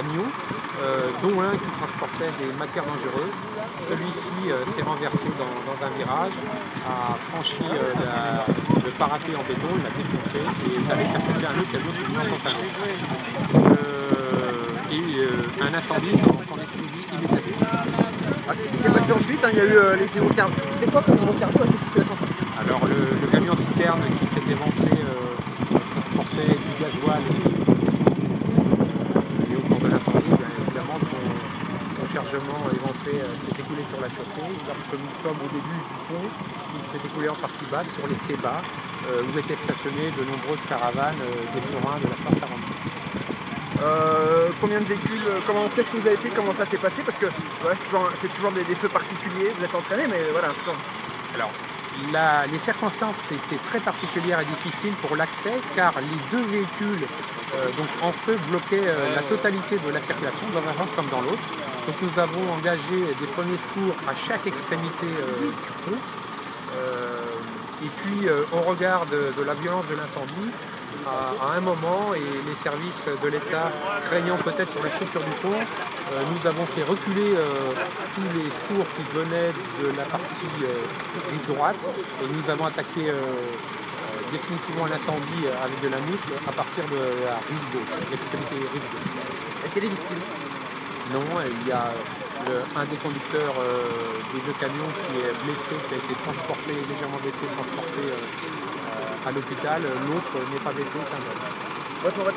camions, euh, dont un qui transportait des matières dangereuses. Celui-ci euh, s'est renversé dans, un virage, a franchi le parapet en béton, il a défoncé et il avait percuté un autre camion qui venait en sens Et un incendie s'en est suivi immédiatement. Ah, qu'est-ce qui s'est passé ensuite hein? Il y a eu les hydrocarbures. C'était quoi comme hydrocarbures? Qu'est-ce qui s'est passé ensuite? Alors le, camion citerne qui s'est éventré transportait du gasoil chargement éventré euh, s'est écoulé sur la chaussée. Lorsque nous sommes au début du pont, il s'est écoulé en partie basse sur les quais bas, euh, où étaient stationnées de nombreuses caravanes euh, des forains de la Force euh, combien de véhicules, comment, qu'est-ce que vous avez fait, comment ça s'est passé Parce que c'est toujours, des, feux particuliers, vous êtes entraîné, mais voilà. Alors, les circonstances étaient très particulières et difficiles pour l'accès car les deux véhicules donc en feu bloquaient la totalité de la circulation dans un sens comme dans l'autre. Donc nous avons engagé des premiers secours à chaque extrémité euh, du pont. Euh, et puis euh, au regard de, la violence de l'incendie, à, un moment, et les services de l'État craignant peut-être sur la structure du pont, nous avons fait reculer tous les secours qui venaient de la partie rive droite et nous avons attaqué définitivement l'incendie avec de la mousse à partir de la rive gauche, l'extrémité rive gauche. Est-ce qu'il y a des victimes? Non, il y a un des conducteurs euh, des deux camions qui est blessé, qui a été transporté, légèrement blessé, transporté euh, à l'hôpital. L'autre n'est pas blessé, est un Votre,